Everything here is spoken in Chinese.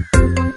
ん。